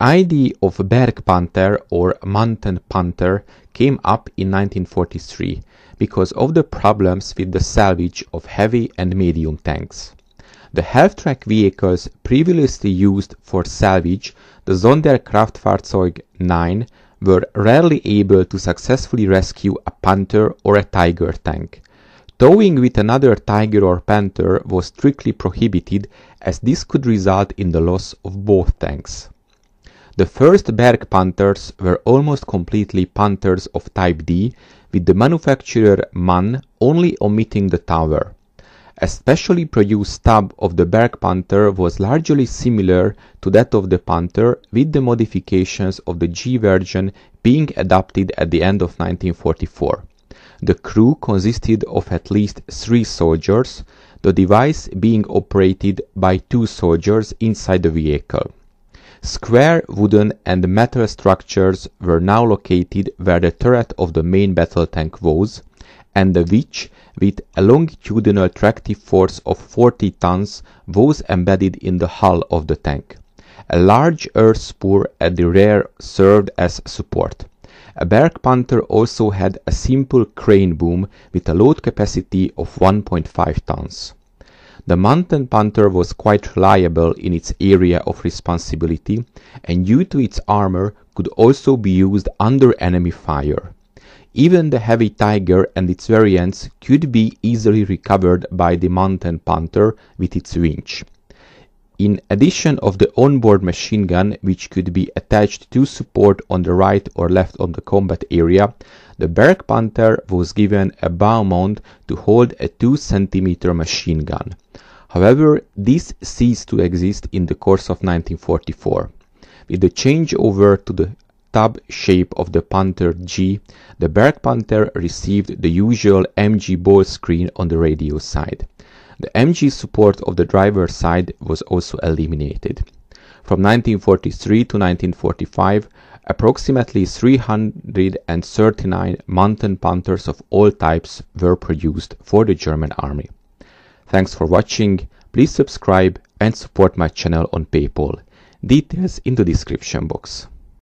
idea of Bergpanther or Mountain Panther came up in 1943 because of the problems with the salvage of heavy and medium tanks. The half-track vehicles previously used for salvage, the Sonderkraftfahrzeug 9, were rarely able to successfully rescue a Panther or a Tiger tank. Towing with another Tiger or Panther was strictly prohibited as this could result in the loss of both tanks. The first Berg Panthers were almost completely Panthers of Type D, with the manufacturer MAN only omitting the tower. A specially produced stub of the Berg Panther was largely similar to that of the Panther, with the modifications of the G version being adopted at the end of 1944. The crew consisted of at least three soldiers, the device being operated by two soldiers inside the vehicle. Square wooden and metal structures were now located where the turret of the main battle tank was, and the which, with a longitudinal tractive force of 40 tons, was embedded in the hull of the tank. A large earth spur at the rear served as support. A Berg Panther also had a simple crane boom with a load capacity of 1.5 tons. The Mountain Panther was quite reliable in its area of responsibility and due to its armor could also be used under enemy fire. Even the heavy Tiger and its variants could be easily recovered by the Mountain Panther with its winch. In addition of the onboard machine gun which could be attached to support on the right or left of the combat area, the Berg Panther was given a bow mount to hold a 2 cm machine gun. However, this ceased to exist in the course of 1944. With the changeover to the tub shape of the Panther G, the Berg Panther received the usual MG ball screen on the radio side. The MG support of the driver's side was also eliminated. From 1943 to 1945, approximately 339 Mountain Panthers of all types were produced for the German army. Thanks for watching, please subscribe and support my channel on Paypal. Details in the description box.